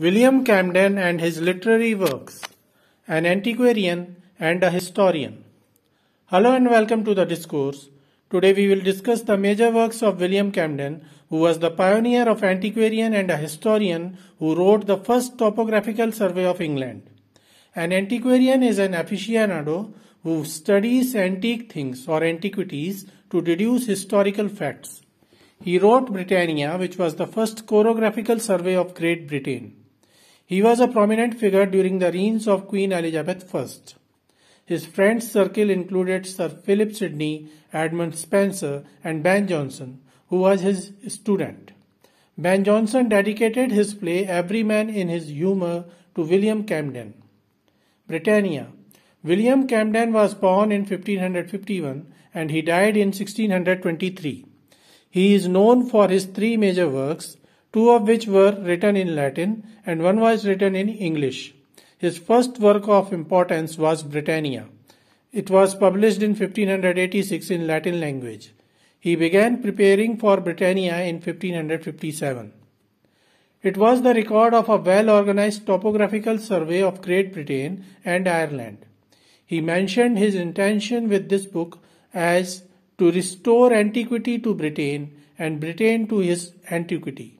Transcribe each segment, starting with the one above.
William Camden and his literary works, an antiquarian and a historian. Hello and welcome to the discourse. Today we will discuss the major works of William Camden, who was the pioneer of antiquarian and a historian who wrote the first topographical survey of England. An antiquarian is an aficionado who studies antique things or antiquities to deduce historical facts. He wrote Britannia, which was the first chorographical survey of Great Britain. He was a prominent figure during the reigns of Queen Elizabeth I. His friends circle included Sir Philip Sidney, Edmund Spenser, and Ben Jonson, who was his student. Ben Jonson dedicated his play Every Man in His Humour to William Camden. Britannia. William Camden was born in 1551 and he died in 1623. He is known for his three major works, two of which were written in Latin and one was written in English. His first work of importance was Britannia. It was published in 1586 in Latin language. He began preparing for Britannia in 1557. It was the record of a well organized topographical survey of Great Britain and Ireland. He mentioned his intention with this book as to restore antiquity to Britain and Britain to his antiquity.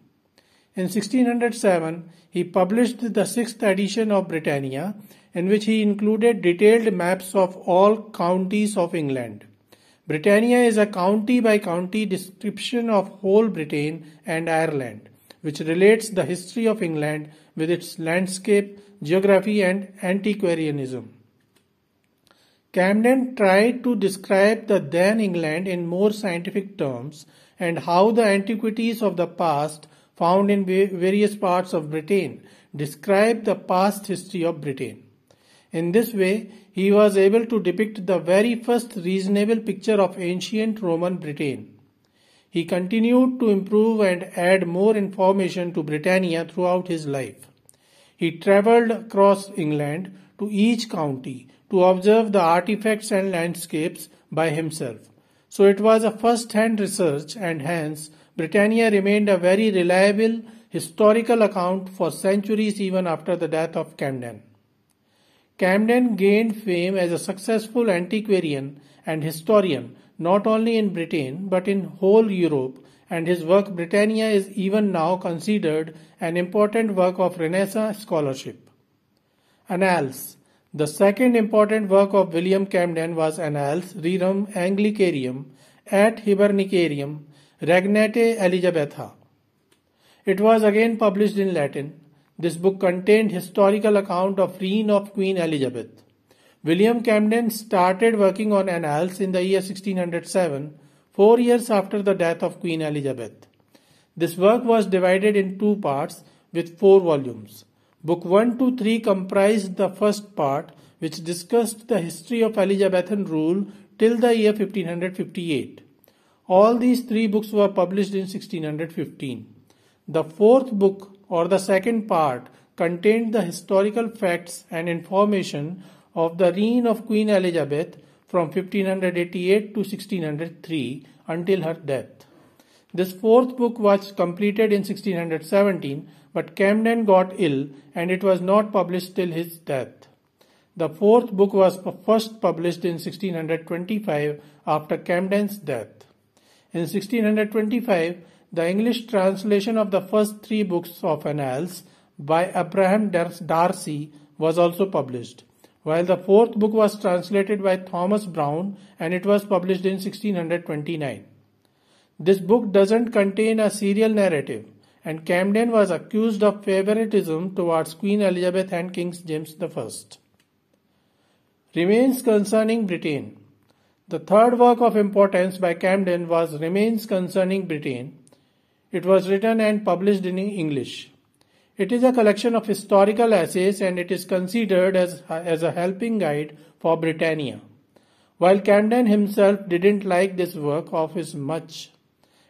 In 1607, he published the sixth edition of Britannia, in which he included detailed maps of all counties of England. Britannia is a county by county description of whole Britain and Ireland, which relates the history of England with its landscape, geography, and antiquarianism. Camden tried to describe the then England in more scientific terms and how the antiquities of the past found in various parts of Britain describe the past history of Britain. In this way, he was able to depict the very first reasonable picture of ancient Roman Britain. He continued to improve and add more information to Britannia throughout his life. He travelled across England to each county to observe the artifacts and landscapes by himself. So it was a first hand research and hence Britannia remained a very reliable historical account for centuries even after the death of Camden. Camden gained fame as a successful antiquarian and historian not only in Britain but in whole Europe and his work Britannia is even now considered an important work of Renaissance scholarship. Annals The second important work of William Camden was Annals Rerum Anglicarium et Hibernicarium Regnate Elizabetha. It was again published in Latin. This book contained historical account of reign of Queen Elizabeth. William Camden started working on annals in the year 1607, four years after the death of Queen Elizabeth. This work was divided in two parts with four volumes. Book 1 to 3 comprised the first part, which discussed the history of Elizabethan rule till the year 1558. All these three books were published in 1615. The fourth book, or the second part, contained the historical facts and information of the reign of Queen Elizabeth from 1588 to 1603 until her death. This fourth book was completed in 1617, but Camden got ill and it was not published till his death. The fourth book was first published in 1625 after Camden's death. In 1625, the English translation of the first three books of Annals by Abraham Darcy was also published, while the fourth book was translated by Thomas Brown and it was published in 1629. This book doesn't contain a serial narrative, and Camden was accused of favoritism towards Queen Elizabeth and King James I. Remains concerning Britain. The third work of importance by Camden was Remains Concerning Britain. It was written and published in English. It is a collection of historical essays and it is considered as, as a helping guide for Britannia. While Camden himself didn't like this work of his much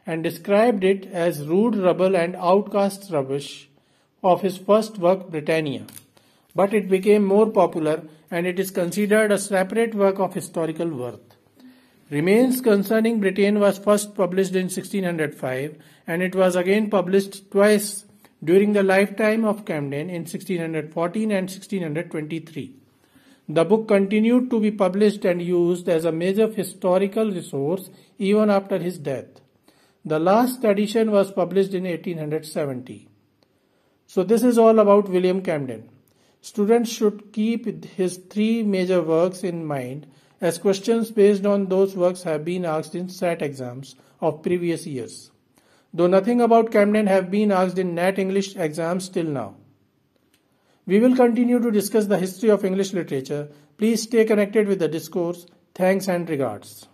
and described it as rude rubble and outcast rubbish of his first work Britannia. But it became more popular and it is considered a separate work of historical worth. Remains concerning Britain was first published in 1605 and it was again published twice during the lifetime of Camden in 1614 and 1623. The book continued to be published and used as a major historical resource even after his death. The last edition was published in 1870. So this is all about William Camden. Students should keep his three major works in mind as questions based on those works have been asked in SET exams of previous years. Though nothing about Camden have been asked in NET English exams till now. We will continue to discuss the history of English literature. Please stay connected with the discourse. Thanks and regards.